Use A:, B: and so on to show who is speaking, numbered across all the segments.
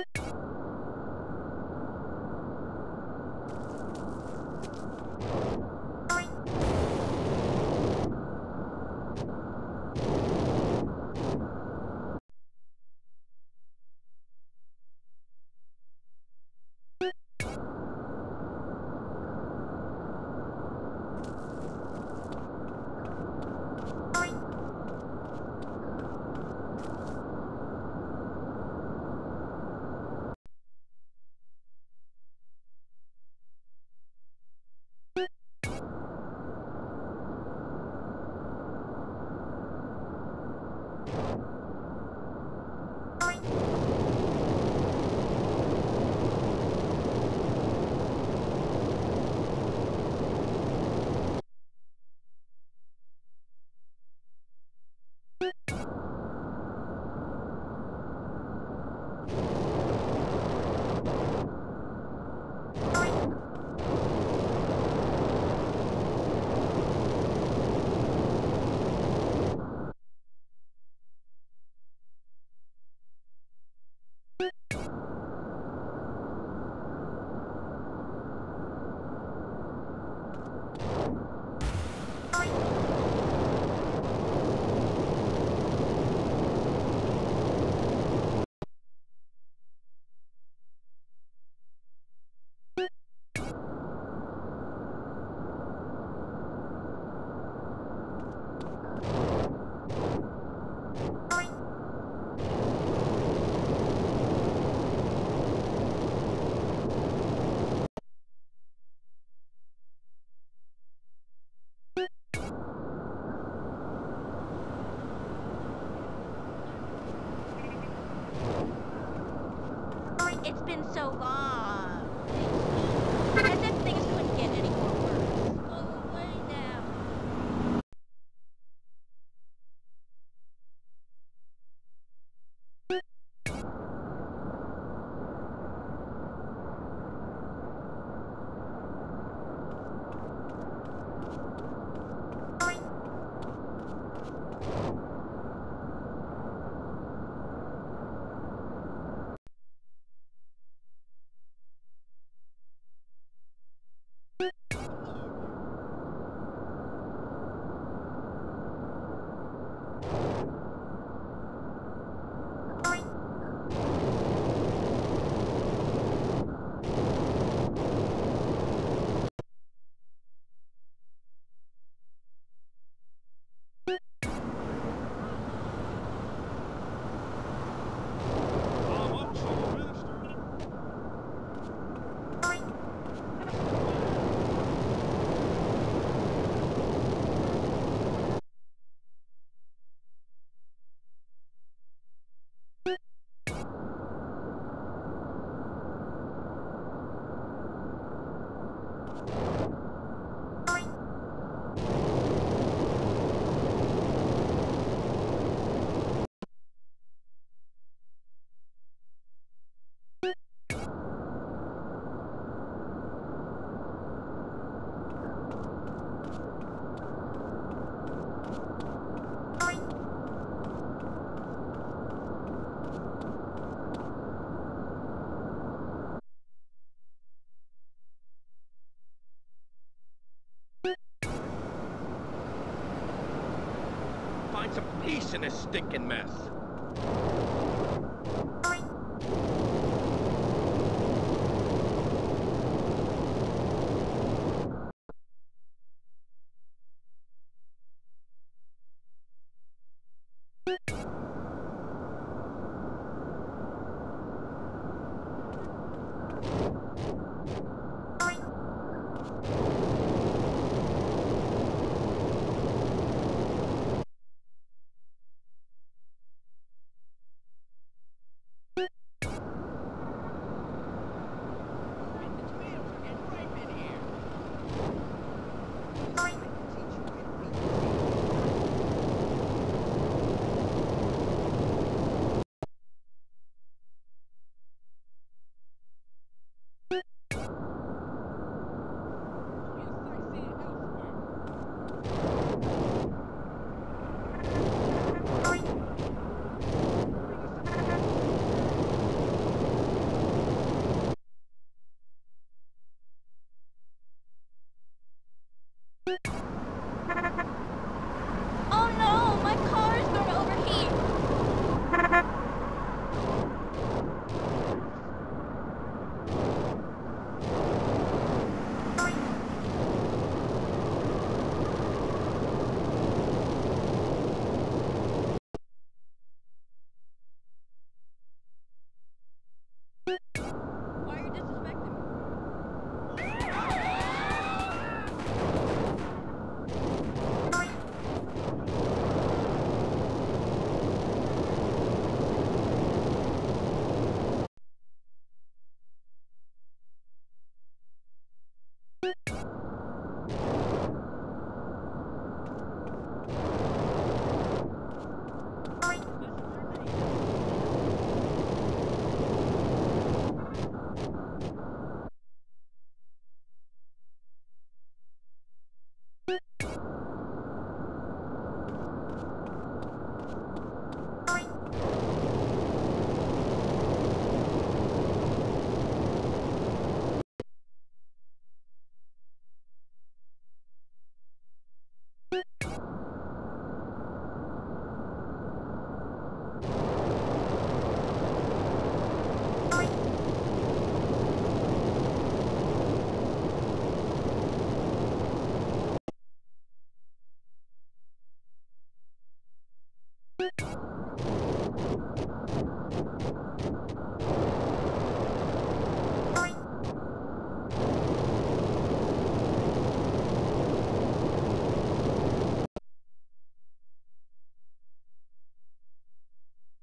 A: It's been so long.
B: you Peace in this stinking mess.
A: Bye.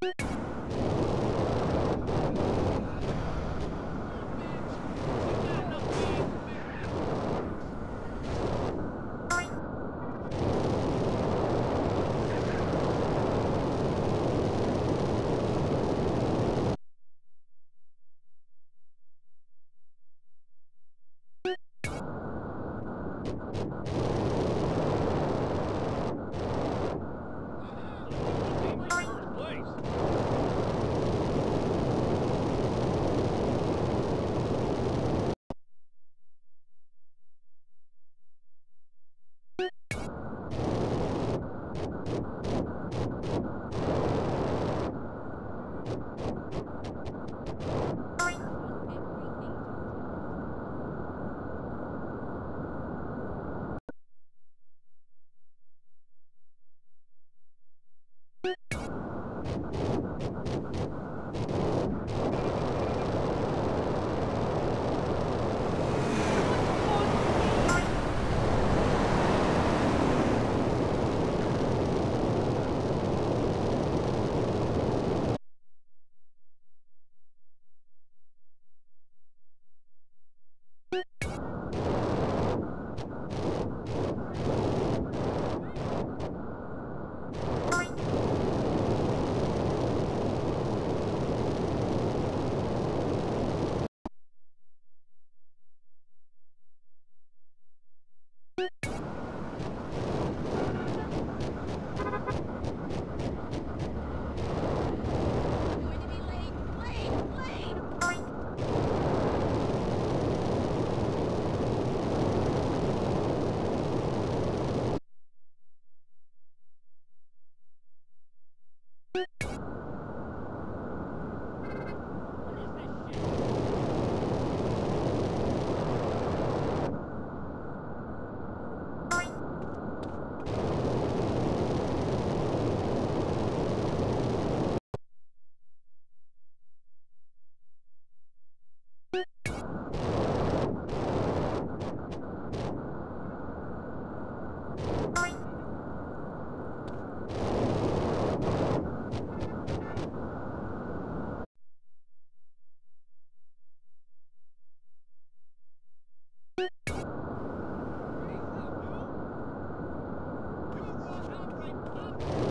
A: you.
B: Crazy